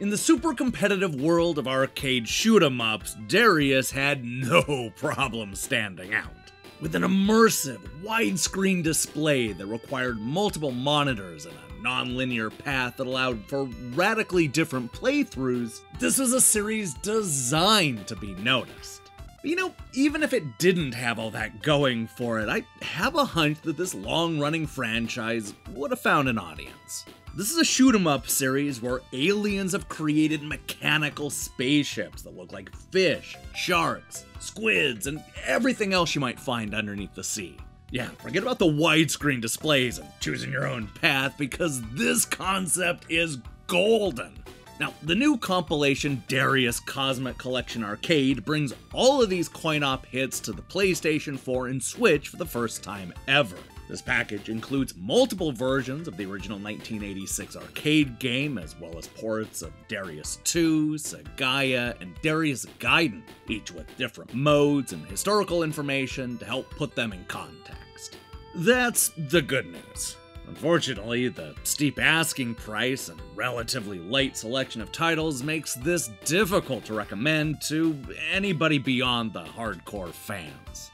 In the super competitive world of arcade shoot 'em ups, Darius had no problem standing out. With an immersive, widescreen display that required multiple monitors and a non-linear path that allowed for radically different playthroughs, this was a series designed to be noticed. But you know, even if it didn't have all that going for it, I have a hunch that this long-running franchise would have found an audience. This is a shoot 'em up series where aliens have created mechanical spaceships that look like fish, sharks, squids, and everything else you might find underneath the sea. Yeah, forget about the widescreen displays and choosing your own path because this concept is golden. Now, the new compilation Darius Cozmic Collection Arcade brings all of these coin op hits to the PlayStation 4 and Switch for the first time ever. This package includes multiple versions of the original 1986 arcade game, as well as ports of Darius 2, Sagaia, and Darius Gaiden, each with different modes and historical information to help put them in context. That's the good news. Unfortunately, the steep asking price and relatively light selection of titles makes this difficult to recommend to anybody beyond the hardcore fans.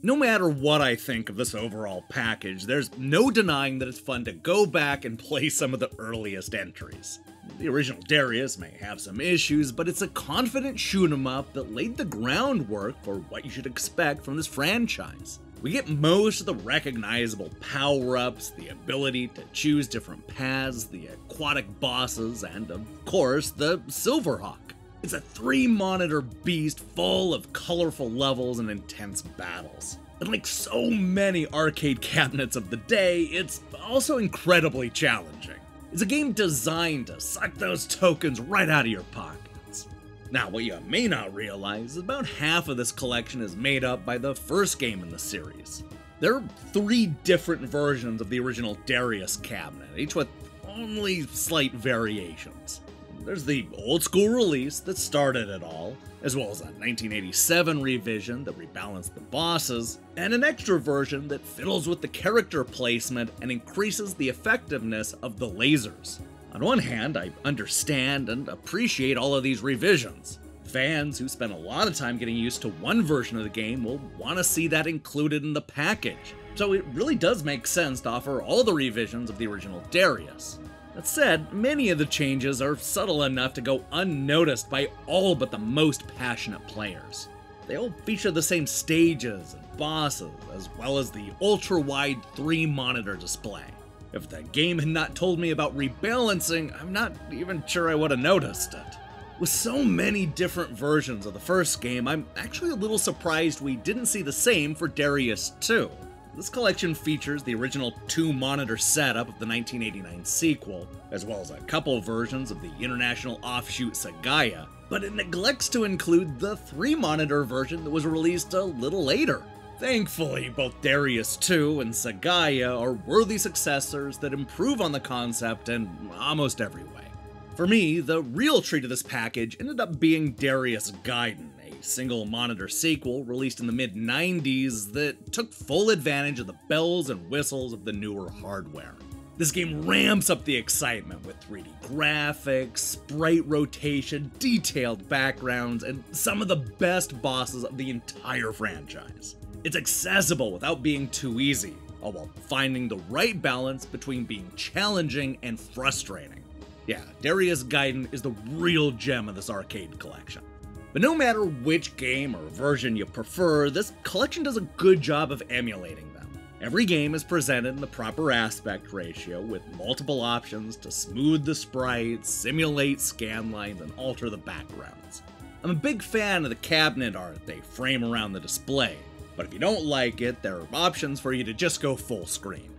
No matter what I think of this overall package, there's no denying that it's fun to go back and play some of the earliest entries. The original Darius may have some issues, but it's a confident shoot 'em up that laid the groundwork for what you should expect from this franchise. We get most of the recognizable power-ups, the ability to choose different paths, the aquatic bosses, and of course, the Silverhawk. It's a three monitor beast full of colorful levels and intense battles. And like so many arcade cabinets of the day, it's also incredibly challenging. It's a game designed to suck those tokens right out of your pockets. Now, what you may not realize is about half of this collection is made up by the first game in the series. There are three different versions of the original Darius cabinet, each with only slight variations. There's the old school release that started it all, as well as a 1987 revision that rebalanced the bosses, and an extra version that fiddles with the character placement and increases the effectiveness of the lasers. On one hand, I understand and appreciate all of these revisions. Fans who spend a lot of time getting used to one version of the game will want to see that included in the package. So it really does make sense to offer all the revisions of the original Darius. That said, many of the changes are subtle enough to go unnoticed by all but the most passionate players. They all feature the same stages and bosses, as well as the ultra-wide 3-monitor display. If the game had not told me about rebalancing, I'm not even sure I would have noticed it. With so many different versions of the first game, I'm actually a little surprised we didn't see the same for Darius 2. This collection features the original two monitor setup of the 1989 sequel, as well as a couple versions of the international offshoot Sagaia, but it neglects to include the three monitor version that was released a little later. Thankfully, both Darius 2 and Sagaia are worthy successors that improve on the concept in almost every way. For me, the real treat of this package ended up being Darius Gaiden, single monitor sequel released in the mid 90s that took full advantage of the bells and whistles of the newer hardware. This game ramps up the excitement with 3D graphics, sprite rotation, detailed backgrounds, and some of the best bosses of the entire franchise. It's accessible without being too easy, all while finding the right balance between being challenging and frustrating. Yeah, Darius Gaiden is the real gem of this arcade collection. But no matter which game or version you prefer, this collection does a good job of emulating them. Every game is presented in the proper aspect ratio with multiple options to smooth the sprites, simulate scanlines, and alter the backgrounds. I'm a big fan of the cabinet art they frame around the display, but if you don't like it, there are options for you to just go full screen.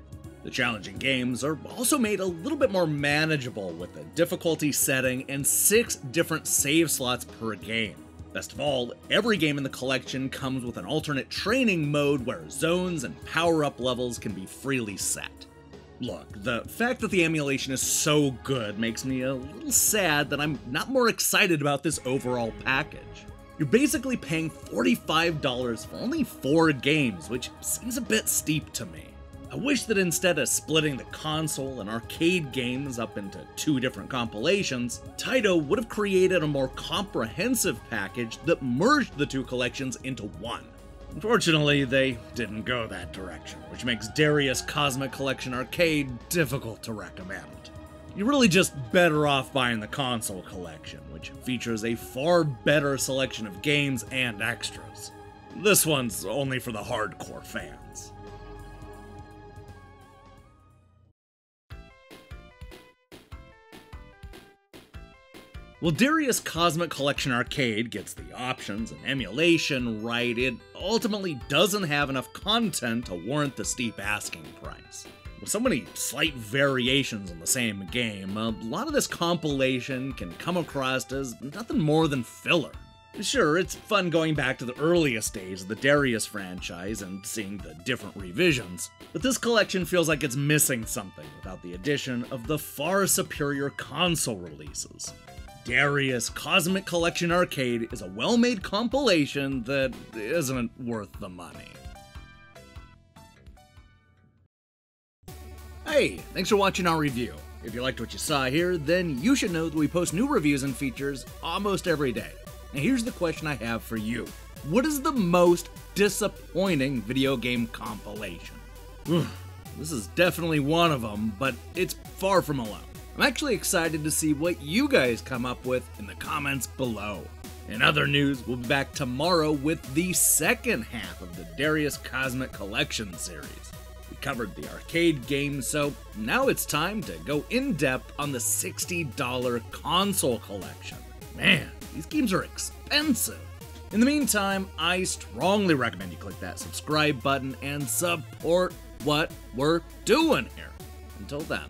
The challenging games are also made a little bit more manageable with a difficulty setting and 6 different save slots per game. Best of all, every game in the collection comes with an alternate training mode where zones and power-up levels can be freely set. Look, the fact that the emulation is so good makes me a little sad that I'm not more excited about this overall package. You're basically paying $45 for only 4 games, which seems a bit steep to me. I wish that instead of splitting the console and arcade games up into two different compilations, Taito would have created a more comprehensive package that merged the two collections into one. Unfortunately, they didn't go that direction, which makes Darius Cozmic Collection Arcade difficult to recommend. You're really just better off buying the console collection, which features a far better selection of games and extras. This one's only for the hardcore fans. While Darius Cozmic Collection Arcade gets the options and emulation right, it ultimately doesn't have enough content to warrant the steep asking price. With so many slight variations on the same game, a lot of this compilation can come across as nothing more than filler. Sure, it's fun going back to the earliest days of the Darius franchise and seeing the different revisions, but this collection feels like it's missing something without the addition of the far superior console releases. Darius Cozmic Collection Arcade is a well made compilation that isn't worth the money. Hey, thanks for watching our review. If you liked what you saw here, then you should know that we post new reviews and features almost every day. Now here's the question I have for you. What is the most disappointing video game compilation? this is definitely one of them, but it's far from alone. I'm actually excited to see what you guys come up with in the comments below. In other news, we'll be back tomorrow with the second half of the Darius Cozmic Collection series. We covered the arcade game, so now it's time to go in depth on the $60 console collection. Man, these games are expensive. In the meantime, I strongly recommend you click that subscribe button and support what we're doing here. Until then.